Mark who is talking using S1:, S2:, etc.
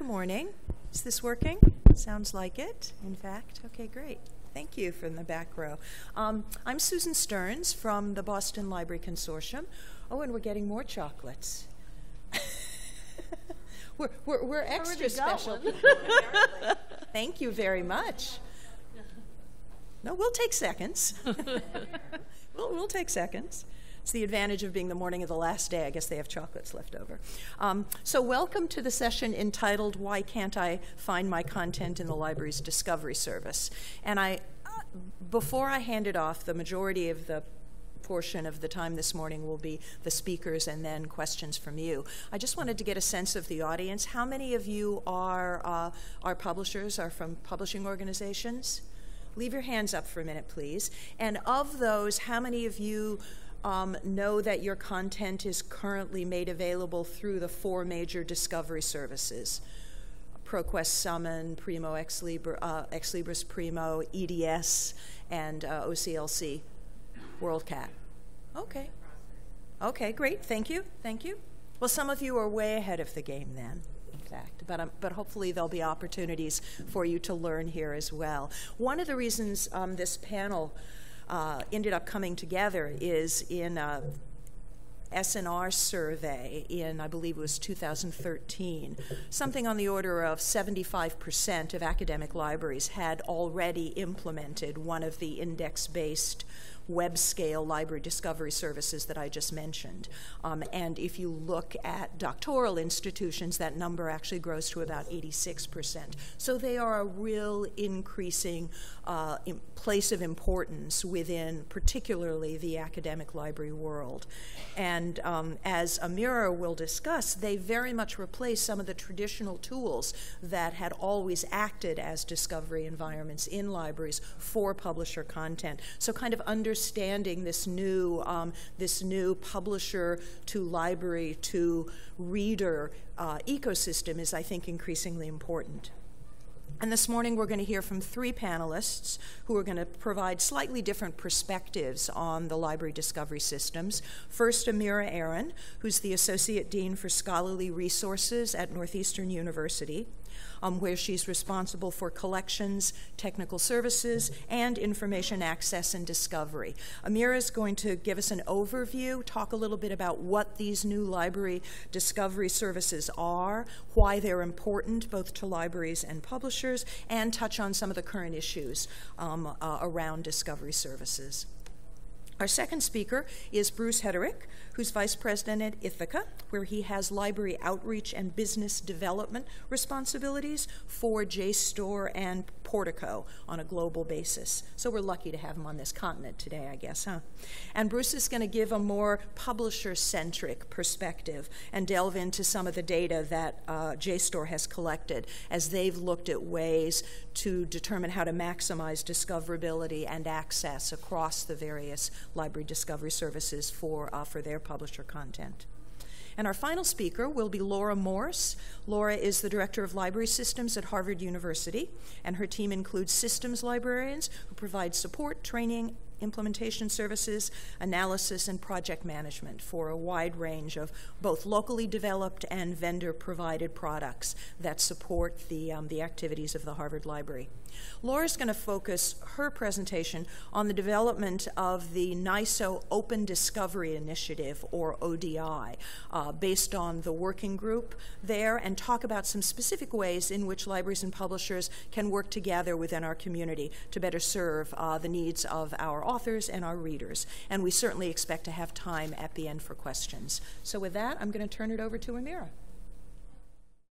S1: Good morning. Is this working? Sounds like it, in fact. Okay, great. Thank you from the back row. Um, I'm Susan Stearns from the Boston Library Consortium. Oh, and we're getting more chocolates. we're, we're, we're extra special. Thank you very much. No, we'll take seconds. we'll, we'll take seconds. It's the advantage of being the morning of the last day. I guess they have chocolates left over. Um, so, welcome to the session entitled Why Can't I Find My Content in the Library's Discovery Service? And I, uh, before I hand it off, the majority of the portion of the time this morning will be the speakers and then questions from you. I just wanted to get a sense of the audience. How many of you are, uh, are publishers, are from publishing organizations? Leave your hands up for a minute, please. And of those, how many of you um, know that your content is currently made available through the four major discovery services ProQuest Summon, Primo Ex, Libra, uh, Ex Libris Primo, EDS, and uh, OCLC WorldCat. Okay. Okay, great. Thank you. Thank you. Well, some of you are way ahead of the game then in fact. But, um, but hopefully there'll be opportunities for you to learn here as well. One of the reasons um, this panel uh, ended up coming together is in a S&R survey in, I believe it was 2013, something on the order of 75% of academic libraries had already implemented one of the index-based web scale library discovery services that I just mentioned. Um, and if you look at doctoral institutions, that number actually grows to about 86%. So they are a real increasing uh, place of importance within particularly the academic library world. And um, as Amira will discuss, they very much replace some of the traditional tools that had always acted as discovery environments in libraries for publisher content. So kind of understanding this new, um, this new publisher to library to reader uh, ecosystem is, I think, increasingly important. And this morning we're going to hear from three panelists who are going to provide slightly different perspectives on the library discovery systems. First, Amira Aaron, who's the Associate Dean for Scholarly Resources at Northeastern University um, where she's responsible for collections, technical services, and information access and discovery. Amira is going to give us an overview, talk a little bit about what these new library discovery services are, why they're important both to libraries and publishers, and touch on some of the current issues um, uh, around discovery services. Our second speaker is Bruce Heterick, who's vice president at Ithaka, where he has library outreach and business development responsibilities for JSTOR and Portico on a global basis. So we're lucky to have him on this continent today, I guess, huh? And Bruce is going to give a more publisher centric perspective and delve into some of the data that uh, JSTOR has collected as they've looked at ways to determine how to maximize discoverability and access across the various library discovery services for, uh, for their publisher content. And our final speaker will be Laura Morse. Laura is the Director of Library Systems at Harvard University, and her team includes systems librarians who provide support, training, implementation services, analysis, and project management for a wide range of both locally developed and vendor provided products that support the, um, the activities of the Harvard Library. Laura's going to focus her presentation on the development of the NISO Open Discovery Initiative, or ODI, uh, based on the working group there, and talk about some specific ways in which libraries and publishers can work together within our community to better serve uh, the needs of our authors and our readers. And we certainly expect to have time at the end for questions. So with that, I'm going to turn it over to Amira.